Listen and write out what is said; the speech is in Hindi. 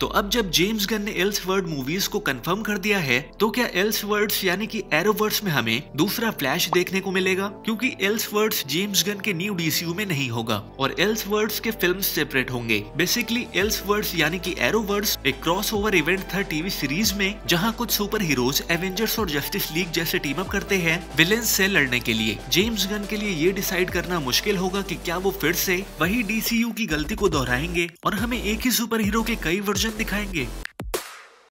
तो अब जब जेम्स गन ने एल्स वर्ड मूवीज़ को कंफर्म कर दिया है तो क्या एल्स वर्ड्स यानी कि एरोवर्ड्स में हमें दूसरा फ्लैश देखने को मिलेगा? क्योंकि वर्ड्स जेम्स गन के न्यू डीसीयू में नहीं होगा और एल्स वर्ड्स के फ़िल्म सेपरेट होंगे। बेसिकली एल्स वर्ड्स यानी कि एरोवर्ड्स एक क्रॉस ओवर इवेंट था टीवी सीरीज़ में, जहाँ कुछ सुपर हीरोज एवेंजर्स और जस्टिस लीग जैसे टीम अप करते हैं विलेंस से लड़ने के लिए। जेम्स गन के लिए ये डिसाइड करना मुश्किल होगा की क्या वो फिर से वही डीसीयू की गलती को दोहराएँगे और हमें एक ही सुपर हीरो के कई वर्जन दिखाएँगे।